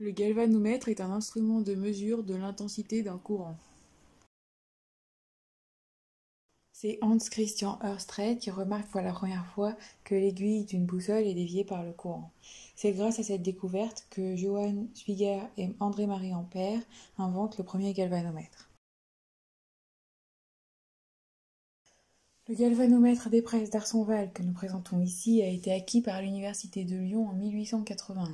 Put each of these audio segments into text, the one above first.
Le galvanomètre est un instrument de mesure de l'intensité d'un courant. C'est Hans Christian Ørsted qui remarque pour la première fois que l'aiguille d'une boussole est déviée par le courant. C'est grâce à cette découverte que Johann Schwiger et André-Marie Ampère inventent le premier galvanomètre. Le galvanomètre des presses d'Arsonval que nous présentons ici a été acquis par l'Université de Lyon en 1881.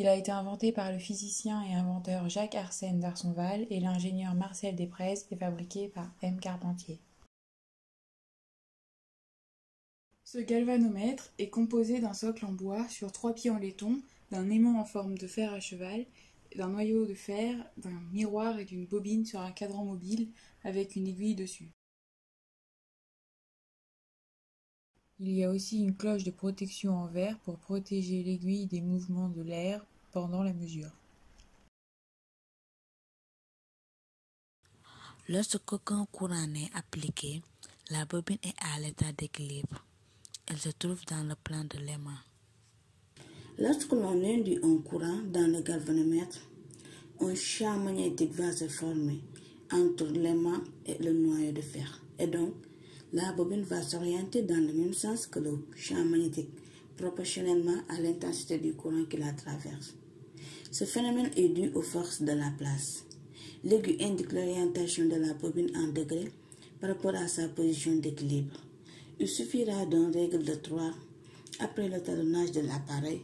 Il a été inventé par le physicien et inventeur Jacques Arsène d'Arsonval et l'ingénieur Marcel Desprez et fabriqué par M. Carpentier. Ce galvanomètre est composé d'un socle en bois sur trois pieds en laiton, d'un aimant en forme de fer à cheval, d'un noyau de fer, d'un miroir et d'une bobine sur un cadran mobile avec une aiguille dessus. Il y a aussi une cloche de protection en verre pour protéger l'aiguille des mouvements de l'air pendant la mesure. Lorsqu'aucun courant est appliqué, la bobine est à l'état d'équilibre. Elle se trouve dans le plan de l'aimant. Lorsque l'on induit un courant dans le galvanomètre, un champ magnétique va se former entre l'aimant et le noyau de fer. Et donc, la bobine va s'orienter dans le même sens que le champ magnétique, proportionnellement à l'intensité du courant qui la traverse. Ce phénomène est dû aux forces de la place. L'aiguille indique l'orientation de la bobine en degrés par rapport à sa position d'équilibre. Il suffira d'une règle de 3 après le talonnage de l'appareil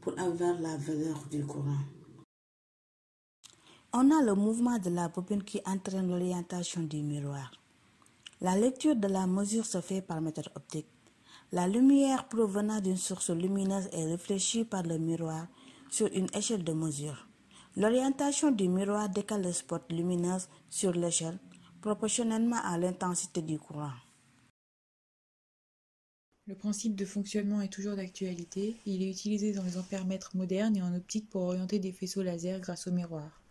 pour avoir la valeur du courant. On a le mouvement de la bobine qui entraîne l'orientation du miroir. La lecture de la mesure se fait par méthode optique. La lumière provenant d'une source lumineuse est réfléchie par le miroir sur une échelle de mesure. L'orientation du miroir décale le spot lumineux sur l'échelle proportionnellement à l'intensité du courant. Le principe de fonctionnement est toujours d'actualité. Il est utilisé dans les ampèremètres modernes et en optique pour orienter des faisceaux laser grâce au miroir.